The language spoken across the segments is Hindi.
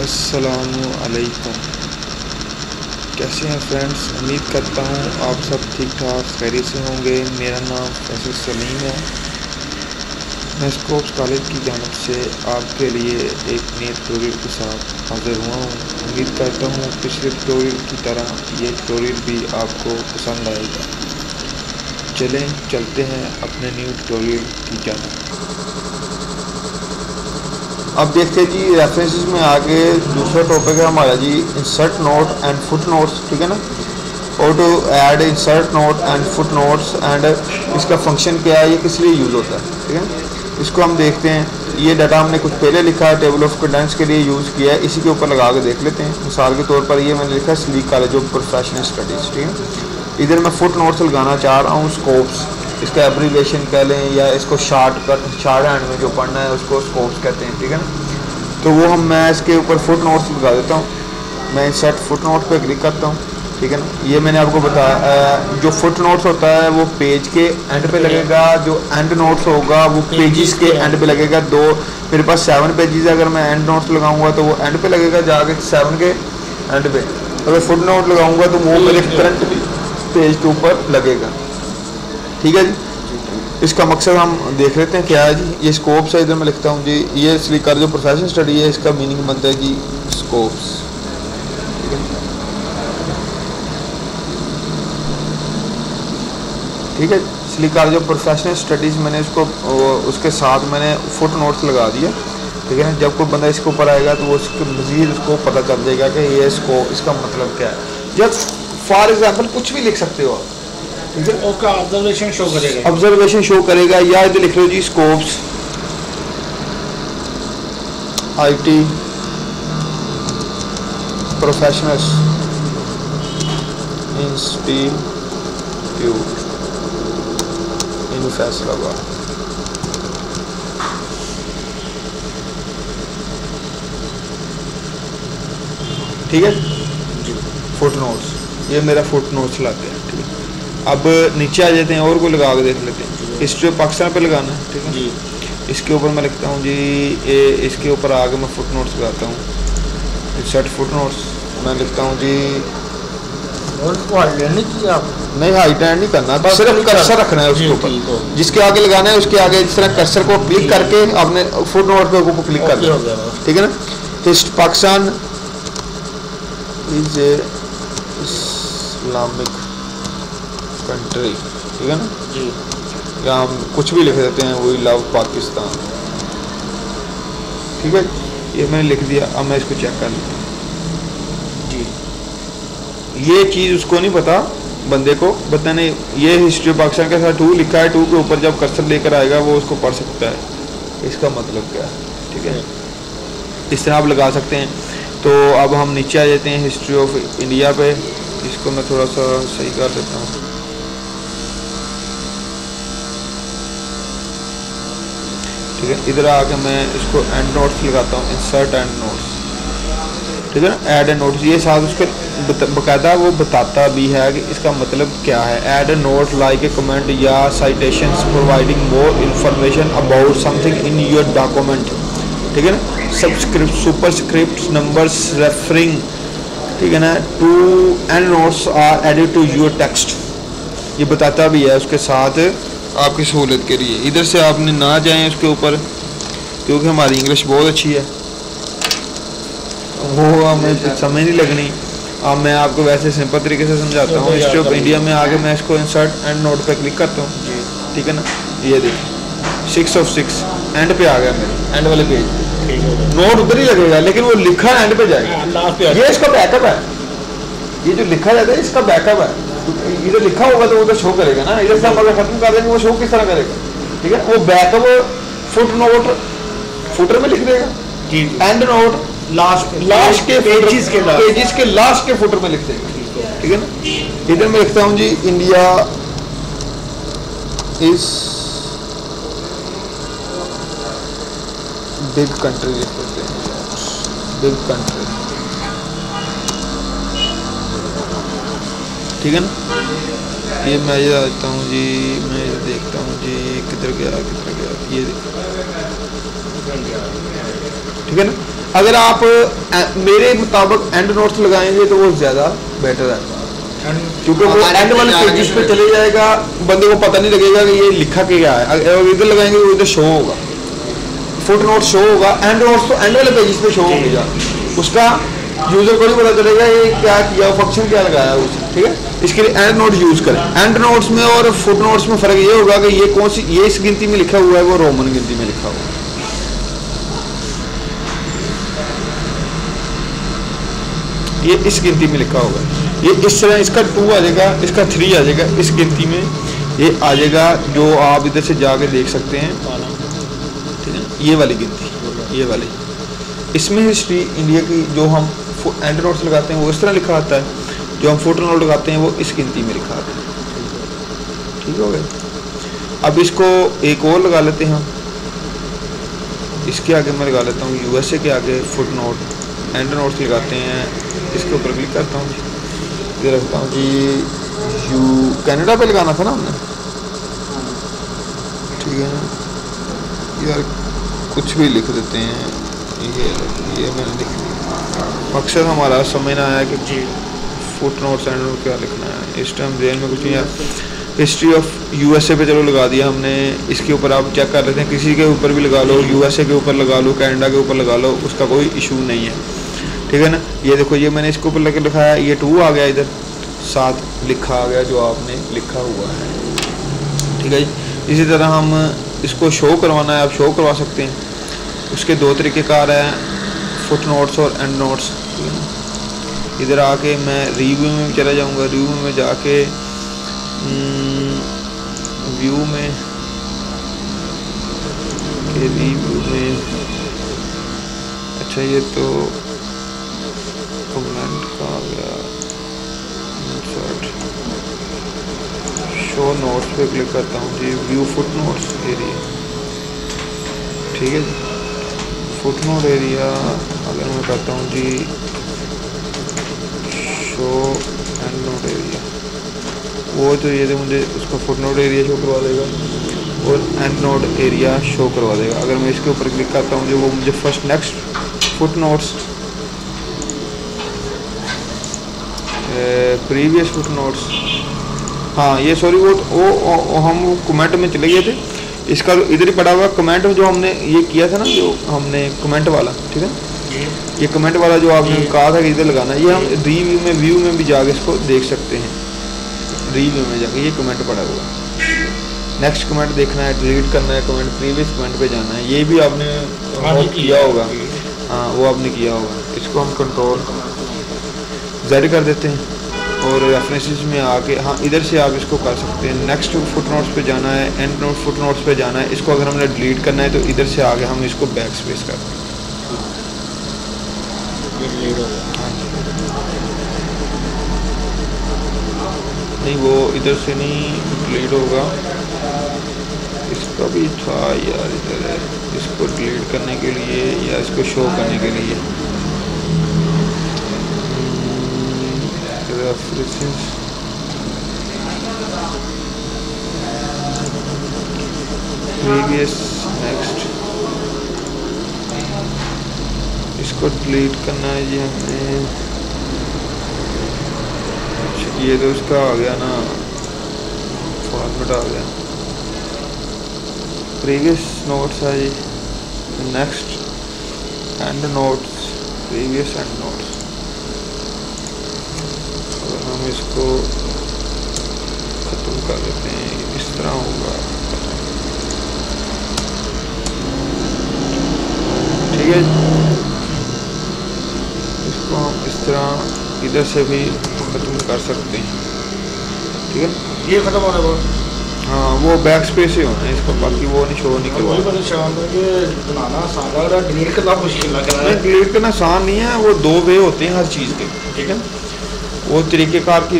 असलकुम कैसे हैं फ्रेंड्स उम्मीद करता हूँ आप सब ठीक ठाक खैरी से होंगे। मेरा नाम फैसल सलीम है। मैं स्कोप्स कॉलेज की जानब से आपके लिए एक नए ट्यूटोरियल के साथ हाजिर हुआ हूँ। उम्मीद करता हूँ पिछले ट्यूटोरियल की तरह ये ट्यूटोरियल भी आपको पसंद आएगा। चलें, चलते हैं अपने न्यू ट्यूटोरियल की जानब। अब देखते हैं जी रेफरेंसेस में आगे दूसरा टॉपिक है हमारा जी insert note and foot notes ठीक है ना? और to add insert note and footnotes and इसका फ़ंक्शन क्या है, ये किस लिए यूज़ होता है, ठीक है? इसको हम देखते हैं। ये डाटा हमने कुछ पहले लिखा है टेबल ऑफ़ कंडेंस के लिए यूज़ किया है। इसी के ऊपर लगा के देख लेते हैं। मिसाल के तौर पर ये मैंने लिखा है sleek college of professional studies ठीक है? इधर मैं फुट नोट्स लगाना चाह रहा हूँ स्कोप्स इसका एब्रीवेशन कह लें या इसको शार्ट कट शार्ट हैंड में जो पढ़ना है उसको स्कोप्स कहते हैं ठीक है ना? तो वो हम मैं इसके ऊपर फुट नोट्स लगा देता हूँ। मैं इंसर्ट फुट नोट पर क्लिक करता हूँ ठीक है ना? ये मैंने आपको बताया जो फुट नोट्स होता है वो पेज के एंड पे लगेगा जो एंड नोट्स होगा वो पेजेस के एंड पे। लगेगा। दो मेरे पास सेवन पेजेस है अगर मैं एंड नोट्स लगाऊँगा तो वो एंड पे लगेगा जाके सेवन के एंड पे। अगर फुट नोट लगाऊँगा तो वो मेरे करंट पेज के ऊपर लगेगा। ठीक है जी? इसका मकसद हम देख लेते हैं क्या है जी ये स्कोप्स है, इधर मैं लिखता हूँ जी। ये इसलिए कर, जो प्रोफेशन स्टडी है, इसका मीनिंग बनता है जी स्कोप्स ठीक है? इसलिए कर, जो प्रोफेशनल स्टडीज़ मैंने उसको उसके साथ मैंने फुट नोट्स लगा दिया ठीक है? जब कोई बंदा इसके ऊपर आएगा तो वो उसके मज़ीद उसको पता चल जाएगा कि ये इसको इसका मतलब क्या है। जब फॉर एग्ज़ाम्पल कुछ भी लिख सकते हो आप ऑब्जर्वेशन शो करेगा। ऑब्जर्वेशन शो करेगा या इधर लिख लो जी scopes IT professionals institute in Faisalabad ठीक है? फुट नोट्स ये मेरा फुट नोट्स लाते हैं ठीक है? अब नीचे आ जाते हैं और को लगा के देख लेते हैं। हिस्ट्री ऑफ़ पाकिस्तान पे लगाना है ठीक है? जी। इसके ऊपर मैं लिखता हूँ जी ए इसके ऊपर आगे मैं फुट नोट्स लगाता हूँ। सेट फुट नोट्स मैं लिखता हूँ जी। नहीं हाइट एंड नहीं करना बस सिर्फ़ कर्सर रखना है उसके ऊपर। जिसके आगे लगाना है उसके आगे इस तरह कर्सर को क्लिक करके आपने फुट नोट पे ऊपर क्लिक कर दिया ठीक है ना? हिस्ट पाकिस्तान इज़ इस्लामिक कंट्री ठीक है ना जी। या हम कुछ भी लिख देते हैं वही लव पाकिस्तान। ठीक है? ये मैंने लिख दिया अब मैं इसको चेक कर लेता हूँ। जी। ये चीज़ उसको नहीं पता बंदे को बताने ये हिस्ट्री ऑफ़ पाकिस्तान के साथ टू लिखा है टू के ऊपर जब कर्सर लेकर आएगा वो उसको पढ़ सकता है। इसका मतलब क्या है? ठीक है? इस तरह आप लगा सकते हैं। तो अब हम नीचे आ जाते हैं हिस्ट्री ऑफ़ इंडिया पे। इसको मैं थोड़ा सा सही कर देता हूँ। ठीक है? इधर आके मैं इसको एंड नोट्स लगाता हूँ इंसर्ट एंड नोट्स ठीक है ना? एड एंड नोट्स ये साथ उसके बकायदा वो बताता भी है कि इसका मतलब क्या है। Add a note like a comment या citation providing more information about something in your document ठीक है ना? Subscript superscript numbers referring ठीक है ना? To endnotes are added to your text ये बताता भी है उसके साथ आपकी सहूलत के लिए। इधर से आपने ना जाएँ उसके ऊपर क्योंकि हमारी इंग्लिश बहुत अच्छी है। वो हमें समझ नहीं लगनी। अब मैं आपको वैसे सिंपल तरीके से समझाता हूँ। हिस्ट्री ऑफ़ इंडिया में आगे मैं इसको इंसर्ट एंड नोट पे क्लिक करता हूँ। ठीक है ना? ये देखिए सिक्स ऑफ़ सिक्स एंड पे आ गया मेरे। एंड वाले पेज नोट उधर ही लगेगा लेकिन वो लिखा एंड पे जाएगा। ये इसका बैकअप है। ये जो लिखा जाता है इसका बैकअप है। इधर लिखा होगा तो वो तो शो करेगा ना। इधर से हम अगर खत्म कर देंगे वो शो किस तरह करेगा? ठीक है? वो बैकअप फुट नोट फुटर में लिख देगा। जी एंड नोट लास्ट लास्ट के पेजेस के पेजेस के लास्ट के फुटर में लिख देगा। ठीक है। ना? इधर मैं लिखता हूँ जी इंडिया इज़ बिग कंट्री लिख देते हैं बिग कंट्री ठीक है ना? ये मैं ये आता हूँ जी मैं ये देखता हूँ जी किधर गया किधर गया ये ठीक है ना? अगर आप अ, मेरे मुताबिक एंड नोट्स लगाएँगे तो वो ज़्यादा बेटर है। क्योंकि वो एंड वाले पे पेजेस पे चले जाएगा बंदे को पता नहीं लगेगा कि ये लिखा क्या है। अगर इधर लगाएँगे वो इधर शो होगा। फुट नोट शो होगा एंड नोट्स तो एंड वाले पेजेस पे शो होगा। उसका यूज़र को नहीं पता चलेगा ये क्या किया फ़ंक्शन क्या लगाया उसने ठीक है? इसके लिए एंड नोट यूज़ करें। एंड नोट्स में और फुट नोट्स में फ़र्क ये होगा कि ये कौन सी, ये इस गिनती में लिखा हुआ है, वो रोमन गिनती में लिखा हुआ है। ये इस गिनती में लिखा होगा ये इस तरह इसका टू आ जाएगा, इसका थ्री आ जाएगा, इस गिनती में ये आ जाएगा जो आप इधर से जाके देख सकते हैं, ठीक है? ये वाली गिनती, ये वाली। इसमें हिस्ट्री इंडिया की जो हम एंड नोट्स लगाते हैं, वो इस तरह लिखा आता है, जो हम फ़ोटो नोट लगाते हैं, वो इस गिनती में लिखा आता है। ठीक हो गया? अब इसको एक और लगा लेते हैं इसके आगे मैं लगा लेता हूँ यूएसए के आगे फुट नोट एंड नोट्स लगाते हैं, इसके ऊपर क्लिक करता हूँ। ये रखता हूँ जी यू कनाडा पे लगाना था ना हमने? ठीक है। यार, कुछ भी लिख देते हैं, ये ये मैंने लिख दिया। मकसद हमारा समझ ना आया कि जी फुट नोट एंड नोट क्या लिखना है। इस टाइम जेल में कुछ नहीं है। हिस्ट्री ऑफ़ यूएसए पे चलो लगा दिया हमने। इसके ऊपर आप चेक कर लेते हैं। किसी के ऊपर भी लगा लो यूएसए के ऊपर लगा लो कैनेडा के ऊपर लगा लो, उसका कोई इशू नहीं है। ठीक है ना? ये देखो, ये मैंने इसके ऊपर लगे लिखाया। ये टू आ गया इधर। साथ लिखा आ गया जो आपने लिखा हुआ है। ठीक है जी? इसी तरह हम इसको शो करवाना है। आप शो करवा सकते हैं। उसके दो तरीके कार हैं। फुट नोट्स और एंड नोट्स इधर आके मैं रिव्यू में चला जाऊँगा। रिव्यू में जाके व्यू में, के रिव्यू में। अच्छा ये तो कमेंट का गया। शो नोट्स पे क्लिक करता हूँ। जी व्यू फुट नोट्स एरिया ठीक है जी? फुट नोट एरिया अगर मैं कहता हूँ जी शो एंड नोट एरिया वो तो ये मुझे उसका फुट नोट एरिया शो करवा देगा और एंड नोट एरिया शो करवा देगा। अगर मैं इसके ऊपर क्लिक करता हूँ जो वो मुझे first next footnotes previous footnotes हाँ ये सॉरी वो, वो, वो हम कमेंट में चले गए थे। इसका इधर ही पड़ा हुआ कमेंट जो हमने ये किया था ना जो हमने कमेंट वाला ठीक है? ये। कमेंट वाला जो आपने कहा था कि इधर लगाना है, ये। हम रिव्यू में व्यू में भी जाके इसको देख सकते हैं। रिव्यू में जाके ये कमेंट पड़ा हुआ। नेक्स्ट कमेंट देखना है डिलीट करना है कमेंट प्रीवियस कमेंट पे जाना है। ये भी आपने हाँ किया होगा। हाँ वो आपने किया होगा। इसको हम कंट्रोल जेड कर देते हैं। और रेफरेंसेस में आके हाँ इधर से आप इसको कर सकते हैं। नेक्स्ट फुट नोट्स पे जाना है एंड नोट फुट नोट्स पे जाना है। इसको अगर हमने डिलीट करना है तो इधर से आगे हम इसको बैक स्पेस कर नहीं, वो इधर से नहीं डिलीट होगा। इसका भी था यार, इधर है। इसको डिलीट करने के लिए या इसको शो करने के लिए? रेफरेंसेस प्रीवियस नेक्स्ट इसको डिलीट करना है जी हमने। अच्छा, ये तो उसका आ गया ना। फॉर्मेट आ गया। प्रीवियस नोट्स है जी next and notes previous and notes हम इसको ख़त्म कर देते हैं इस तरह होगा। ठीक है? इसको हम इस तरह इधर से भी ख़त्म कर सकते हैं। ठीक है? ये खत्म होने पर? हाँ वो बैक स्पेस ही होना है इसका बाकी वो नहीं शो नहीं वही करवा परेशान कि बनाना आसान लग रहा डिलीट करना मुश्किल लग डिलीट करना आसान नहीं है वो दो वे होते हैं हर चीज़ के। ठीक है? वो तरीक़ेकार की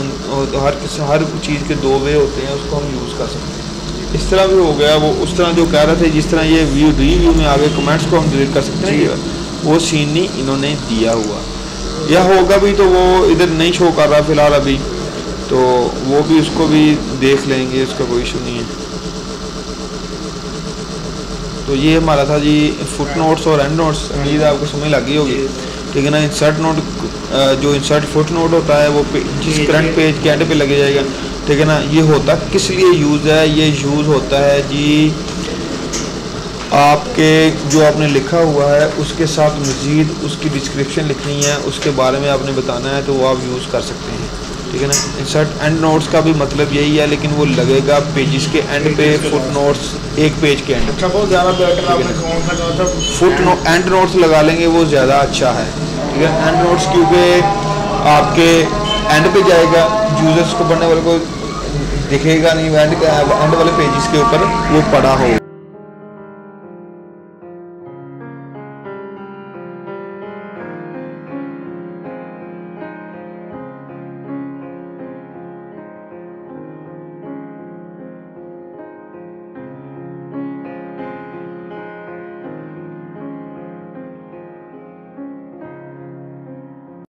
उन- उन- हर किस- हर चीज़ के दो वे होते हैं उसको हम यूज़ कर सकते हैं। इस तरह भी हो गया वो उस तरह जो कह रहे थे जिस तरह ये व्यू रिव्यू में आगे कमेंट्स को हम डिलीट कर सकते हैं वो सीन नहीं इन्होंने दिया हुआ। या होगा भी तो वो इधर नहीं शो कर रहा फ़िलहाल अभी तो वो भी उसको भी देख लेंगे उसका कोई इशू नहीं है। तो ये हमारा था जी फुट नोट्स और एंड नोट्स उम्मीद है आपको समझ लग होगी। ठीक है ना इंसर्ट नोट जो इंसर्ट फुट नोट होता है वो पे- जिस करंट पेज के एंड पे लगे जाएगा ठीक है ना ये होता किस लिए यूज़ है ये यूज़ होता है जी आपके जो आपने लिखा हुआ है उसके साथ मज़ीद उसकी डिस्क्रिप्शन लिखनी है उसके बारे में आपने बताना है तो वो आप यूज़ कर सकते हैं। ठीक है ना? इंसर्ट एंड नोट्स का भी मतलब यही है लेकिन वो लगेगा पेजेस के एंड पे फुट नोट्स एक पेज के एंड अच्छा बहुत ज़्यादा better footnote? Endnotes लगा लेंगे वो ज़्यादा अच्छा है। ठीक है? एंड नोट्स क्योंकि आपके एंड पे जाएगा यूज़र्स को पढ़ने वाले को दिखेगा नहीं एंड एंड वाले पेजेस के ऊपर वो पड़ा होगा।